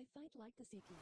I fight like the Siki.